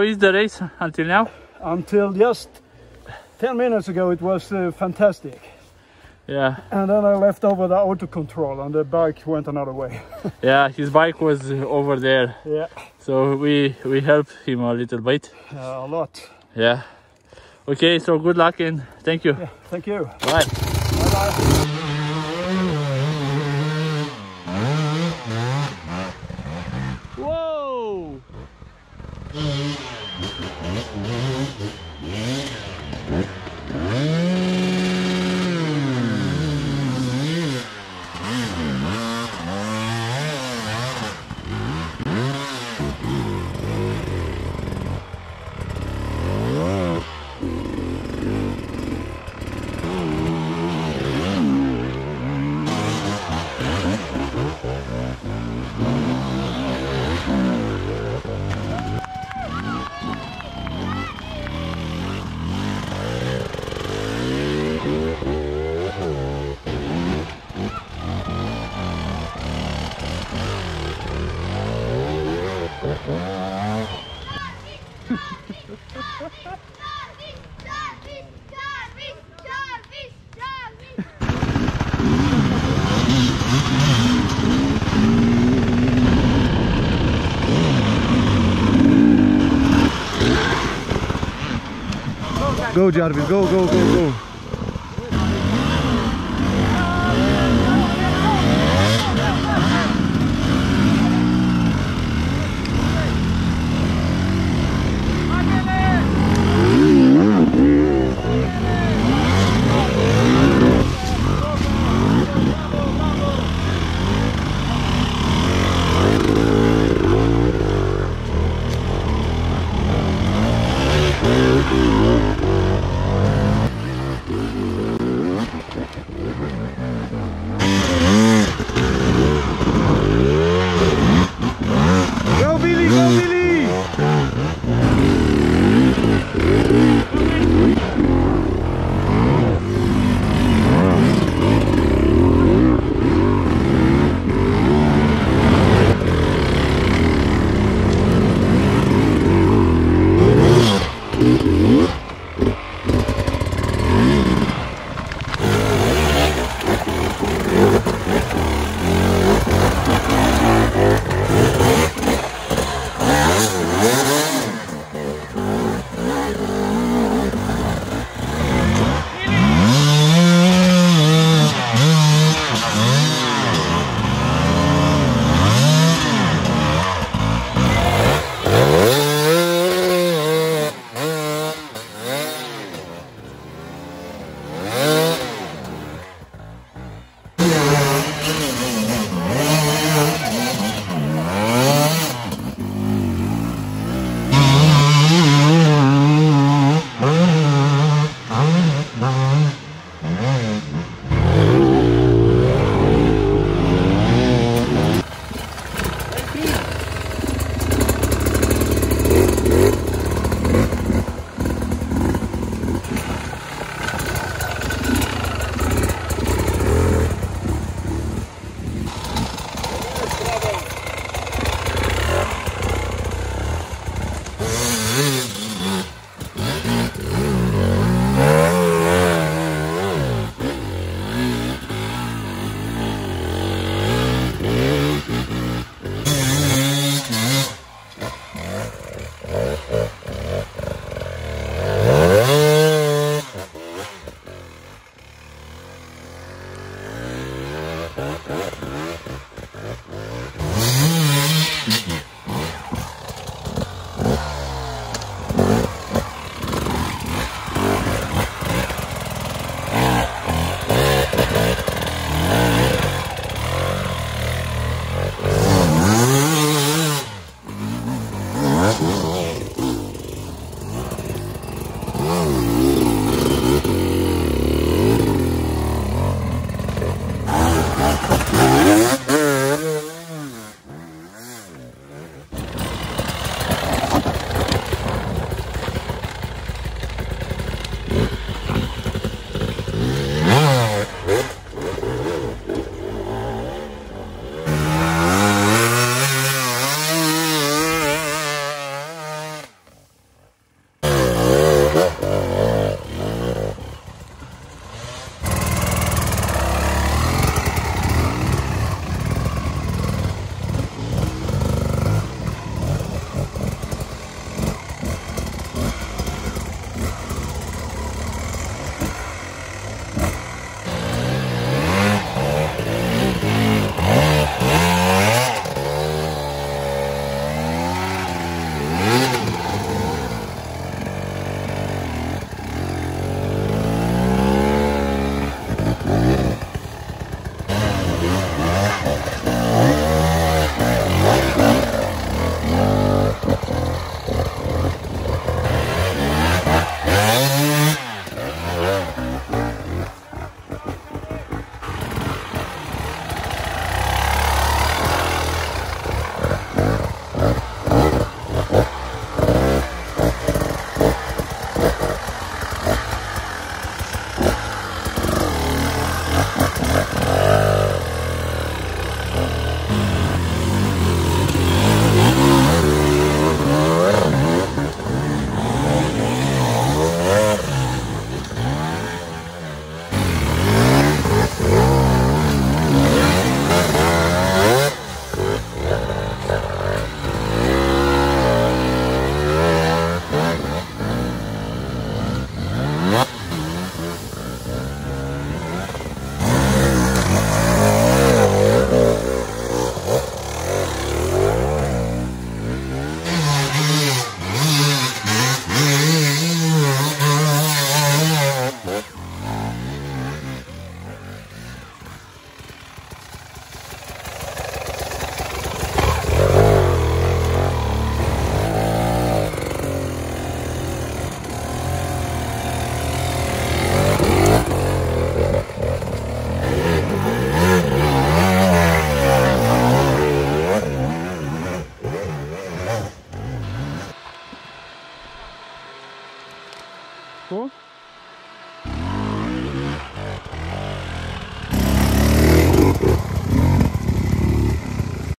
how is the race until now? Until just 10 minutes ago, it was uh, fantastic. Yeah, And then I left over the auto control and the bike went another way. yeah. His bike was over there, yeah, so we we helped him a little bit. uh, a lot. Yeah. Okay, so good luck and thank you. Thank you. Bye. Bye bye. Go Jarvis, go, go, go, go. that.